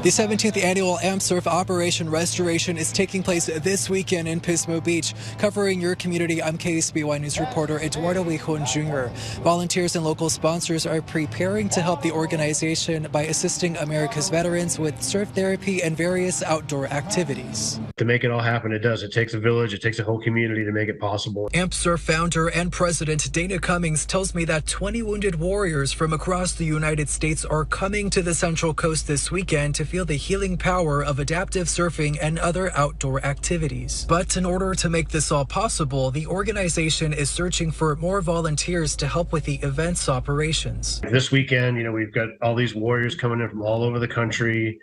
The 17th annual AMP Surf Operation Restoration is taking place this weekend in Pismo Beach. Covering your community, I'm KSBY News reporter Eduardo Wijon Jr. Volunteers and local sponsors are preparing to help the organization by assisting America's veterans with surf therapy and various outdoor activities. To make it all happen, it does. It takes a village, it takes a whole community to make it possible. AMP Surf founder and president Dana Cummings tells me that 20 wounded warriors from across the United States are coming to the Central Coast this weekend to feel the healing power of adaptive surfing and other outdoor activities. But in order to make this all possible, the organization is searching for more volunteers to help with the event's operations. This weekend, you know, we've got all these warriors coming in from all over the country.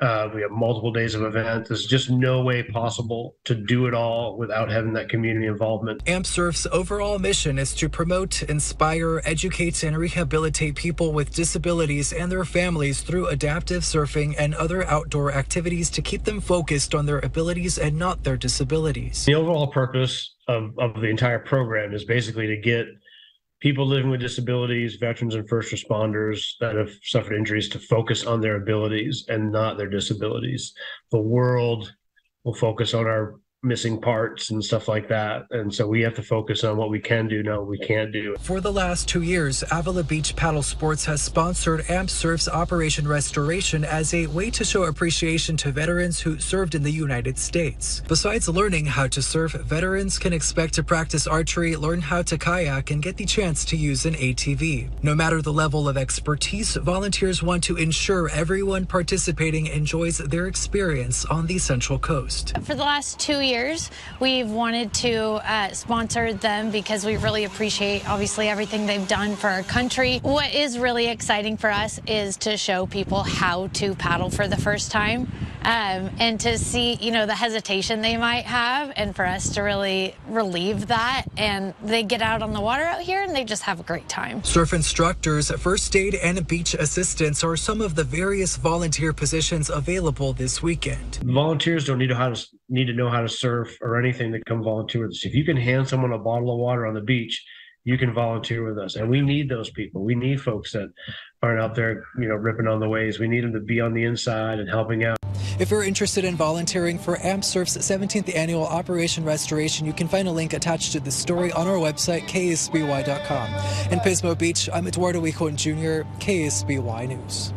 Uh, we have multiple days of events. There's just no way possible to do it all without having that community involvement. AMP Surf's overall mission is to promote, inspire, educate, and rehabilitate people with disabilities and their families through adaptive surfing and other outdoor activities to keep them focused on their abilities and not their disabilities. The overall purpose of, of the entire program is basically to get people living with disabilities, veterans and first responders that have suffered injuries to focus on their abilities and not their disabilities. The world will focus on our missing parts and stuff like that. And so we have to focus on what we can do, not what we can't do. For the last two years, Avila Beach Paddle Sports has sponsored AMP Surf's Operation Restoration as a way to show appreciation to veterans who served in the United States. Besides learning how to surf, veterans can expect to practice archery, learn how to kayak, and get the chance to use an ATV. No matter the level of expertise, volunteers want to ensure everyone participating enjoys their experience on the Central Coast. For the last two years, years. We've wanted to uh, sponsor them because we really appreciate, obviously, everything they've done for our country. What is really exciting for us is to show people how to paddle for the first time. Um, and to see, you know, the hesitation they might have, and for us to really relieve that. And they get out on the water out here and they just have a great time. Surf instructors, first aid, and beach assistants are some of the various volunteer positions available this weekend. Volunteers don't need to how to need to know how to surf or anything to come volunteer with us. If you can hand someone a bottle of water on the beach, you can volunteer with us. And we need those people. We need folks that aren't out there, you know, ripping on the waves. We need them to be on the inside and helping out. If you're interested in volunteering for AMP Surf's 17th annual Operation Restoration, you can find a link attached to the story on our website, ksby.com. In Pismo Beach, I'm Eduardo Wijon Jr., KSBY News.